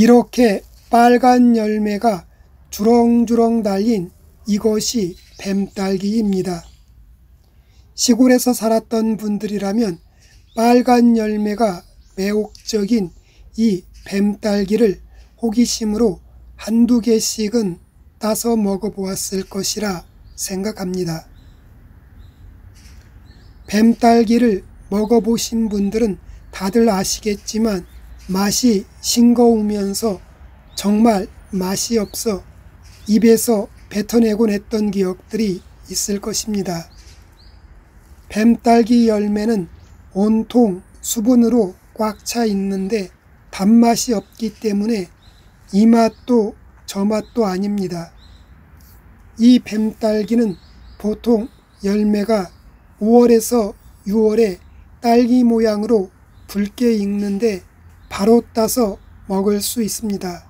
이렇게 빨간 열매가 주렁주렁 달린 이것이 뱀딸기입니다. 시골에서 살았던 분들이라면 빨간 열매가 매혹적인 이 뱀딸기를 호기심으로 한두 개씩은 따서 먹어보았을 것이라 생각합니다. 뱀딸기를 먹어보신 분들은 다들 아시겠지만 맛이 싱거우면서 정말 맛이 없어 입에서 뱉어내곤 했던 기억들이 있을 것입니다. 뱀딸기 열매는 온통 수분으로 꽉 차 있는데 단맛이 없기 때문에 이 맛도 저 맛도 아닙니다. 이 뱀딸기는 보통 열매가 5월에서 6월에 딸기 모양으로 붉게 익는데 바로 따서 먹을 수 있습니다.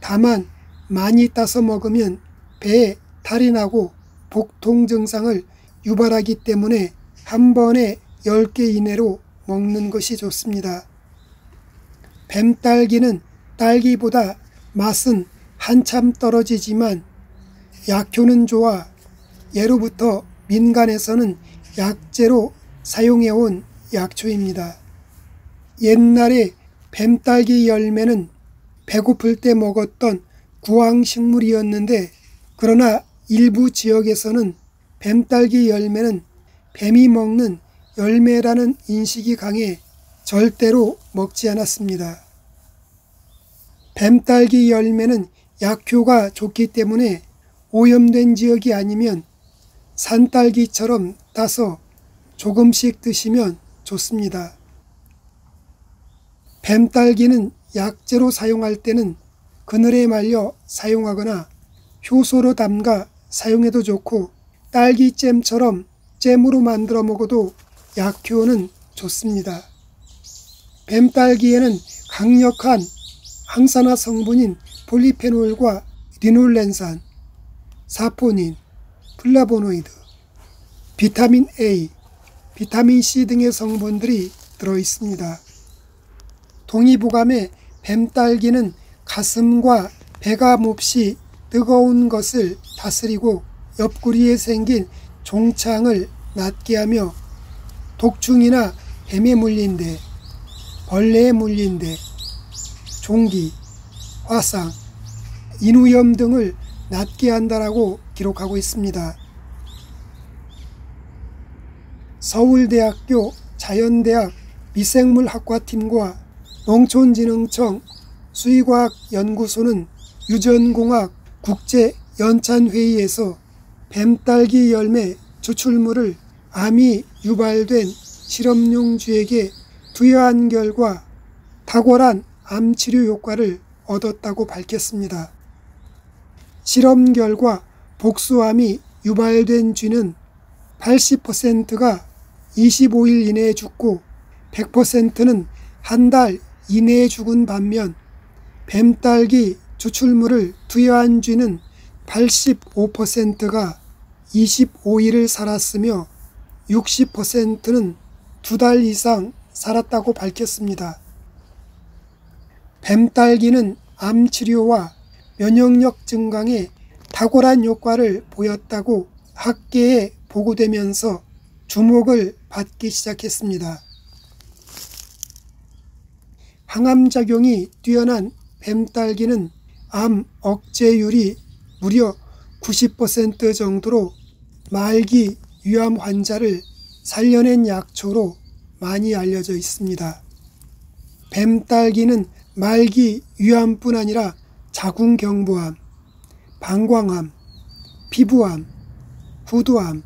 다만 많이 따서 먹으면 배에 탈이 나고 복통 증상을 유발하기 때문에 한 번에 10개 이내로 먹는 것이 좋습니다. 뱀딸기는 딸기보다 맛은 한참 떨어지지만 약효는 좋아 예로부터 민간에서는 약재로 사용해온 약초입니다. 옛날에 뱀딸기 열매는 배고플 때 먹었던 구황식물이었는데 그러나 일부 지역에서는 뱀딸기 열매는 뱀이 먹는 열매라는 인식이 강해 절대로 먹지 않았습니다. 뱀딸기 열매는 약효가 좋기 때문에 오염된 지역이 아니면 산딸기처럼 따서 조금씩 드시면 좋습니다. 뱀딸기는 약재로 사용할 때는 그늘에 말려 사용하거나 효소로 담가 사용해도 좋고 딸기잼처럼 잼으로 만들어 먹어도 약효는 좋습니다. 뱀딸기에는 강력한 항산화 성분인 폴리페놀과 리놀렌산, 사포닌, 플라보노이드, 비타민 A, 비타민 C 등의 성분들이 들어 있습니다. 동의보감에 뱀딸기는 가슴과 배가 몹시 뜨거운 것을 다스리고 옆구리에 생긴 종창을 낫게 하며 독충이나 뱀에 물린 데, 벌레에 물린 데, 종기, 화상, 인후염 등을 낫게 한다라고 기록하고 있습니다. 서울대학교 자연대학 미생물학과팀과 농촌진흥청 수의과학연구소는 유전공학 국제연찬회의에서 뱀딸기 열매 추출물을 암이 유발된 실험용쥐에게 투여한 결과 탁월한 암 치료 효과를 얻었다고 밝혔습니다. 실험 결과 복수암이 유발된 쥐는 80%가 25일 이내에 죽고 100%는 한 달 이내에 죽은 반면 뱀딸기 추출물을 투여한 쥐는 85%가 25일을 살았으며 60%는 두 달 이상 살았다고 밝혔습니다. 뱀딸기는 암 치료와 면역력 증강에 탁월한 효과를 보였다고 학계에 보고되면서 주목을 받기 시작했습니다. 항암작용이 뛰어난 뱀딸기는 암 억제율이 무려 90% 정도로 말기 위암 환자를 살려낸 약초로 많이 알려져 있습니다. 뱀딸기는 말기 위암뿐 아니라 자궁경부암, 방광암, 피부암, 후두암,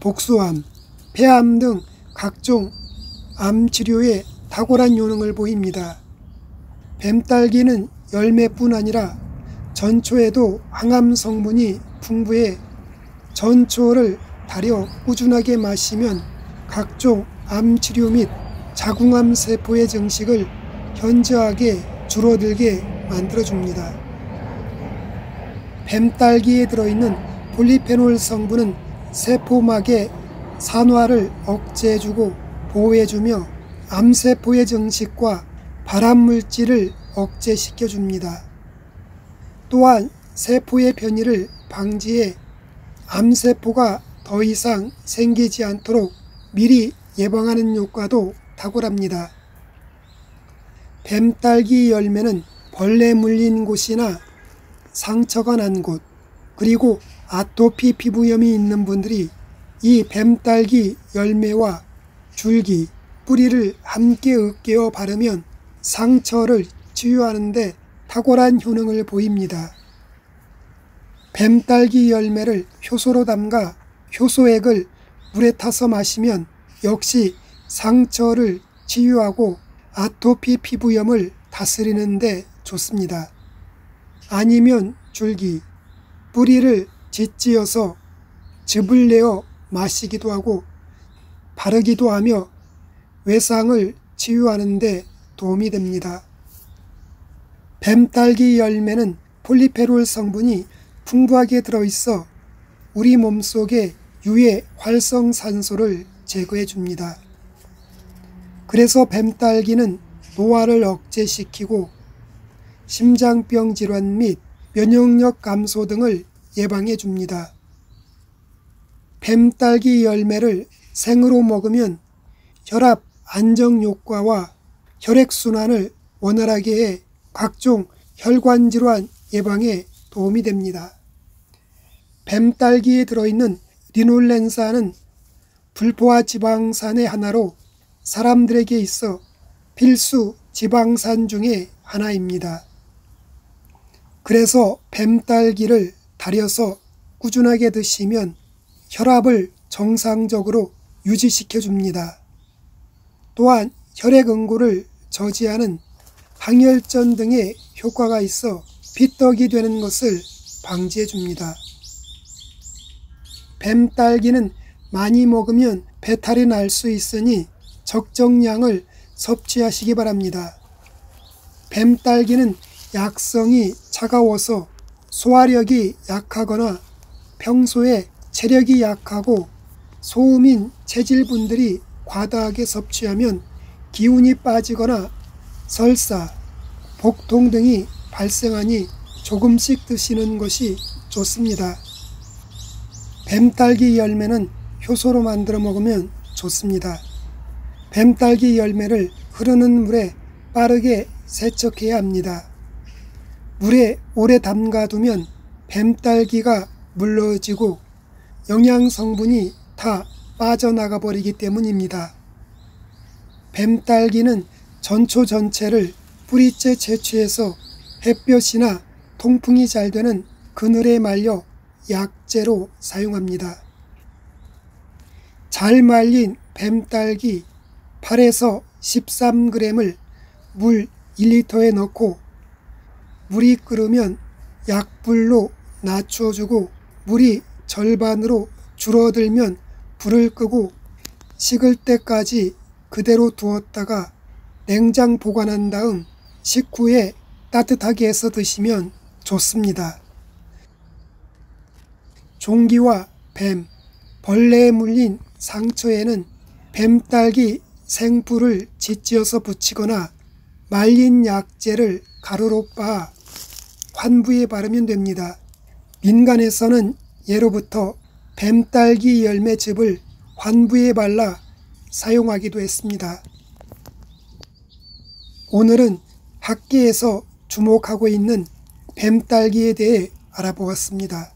복수암, 폐암 등 각종 암 치료에 탁월한 효능을 보입니다. 뱀딸기는 열매뿐 아니라 전초에도 항암 성분이 풍부해 전초를 달여 꾸준하게 마시면 각종 암 치료 및 자궁암 세포의 증식을 현저하게 줄어들게 만들어줍니다. 뱀딸기에 들어있는 폴리페놀 성분은 세포막의 산화를 억제해주고 보호해주며 암세포의 증식과 발암물질을 억제시켜 줍니다. 또한 세포의 변이를 방지해 암세포가 더 이상 생기지 않도록 미리 예방하는 효과도 탁월합니다. 뱀딸기 열매는 벌레 물린 곳이나 상처가 난 곳, 그리고 아토피 피부염이 있는 분들이 이 뱀딸기 열매와 줄기, 뿌리를 함께 으깨어 바르면 상처를 치유하는데 탁월한 효능을 보입니다. 뱀딸기 열매를 효소로 담가 효소액을 물에 타서 마시면 역시 상처를 치유하고 아토피 피부염을 다스리는데 좋습니다. 아니면 줄기, 뿌리를 짓지어서 즙을 내어 마시기도 하고 바르기도 하며 외상을 치유하는 데 도움이 됩니다. 뱀딸기 열매는 폴리페롤 성분이 풍부하게 들어있어 우리 몸속에 유해 활성산소를 제거해 줍니다. 그래서 뱀딸기는 노화를 억제시키고 심장병 질환 및 면역력 감소 등을 예방해 줍니다. 뱀딸기 열매를 생으로 먹으면 혈압 안정 효과와 혈액순환을 원활하게 해 각종 혈관 질환 예방에 도움이 됩니다. 뱀딸기에 들어있는 리놀렌산은 불포화 지방산의 하나로 사람들에게 있어 필수 지방산 중의 하나입니다. 그래서 뱀딸기를 달여서 꾸준하게 드시면 혈압을 정상적으로 유지시켜 줍니다. 또한 혈액 응고를 저지하는 항혈전 등의 효과가 있어 피떡이 되는 것을 방지해 줍니다. 뱀딸기는 많이 먹으면 배탈이 날 수 있으니 적정량을 섭취하시기 바랍니다. 뱀딸기는 약성이 차가워서 소화력이 약하거나 평소에 체력이 약하고 소음인 체질분들이 과다하게 섭취하면 기운이 빠지거나 설사, 복통 등이 발생하니 조금씩 드시는 것이 좋습니다. 뱀딸기 열매는 효소로 만들어 먹으면 좋습니다. 뱀딸기 열매를 흐르는 물에 빠르게 세척해야 합니다. 물에 오래 담가두면 뱀딸기가 물러지고 영양 성분이 다 빠져나가 버리기 때문입니다. 뱀딸기는 전초 전체를 뿌리째 채취해서 햇볕이나 통풍이 잘 되는 그늘에 말려 약재로 사용합니다. 잘 말린 뱀딸기 8에서 13g을 물 1리터에 넣고 물이 끓으면 약불로 낮춰주고 물이 절반으로 줄어들면 불을 끄고 식을 때까지 그대로 두었다가 냉장 보관한 다음 식후에 따뜻하게 해서 드시면 좋습니다. 종기와 뱀, 벌레에 물린 상처에는 뱀딸기 생풀을 짓지어서 붙이거나 말린 약재를 가루로 빻아 환부에 바르면 됩니다. 민간에서는 예로부터 뱀딸기 열매즙을 환부에 발라 사용하기도 했습니다. 오늘은 학계에서 주목하고 있는 뱀딸기에 대해 알아보았습니다.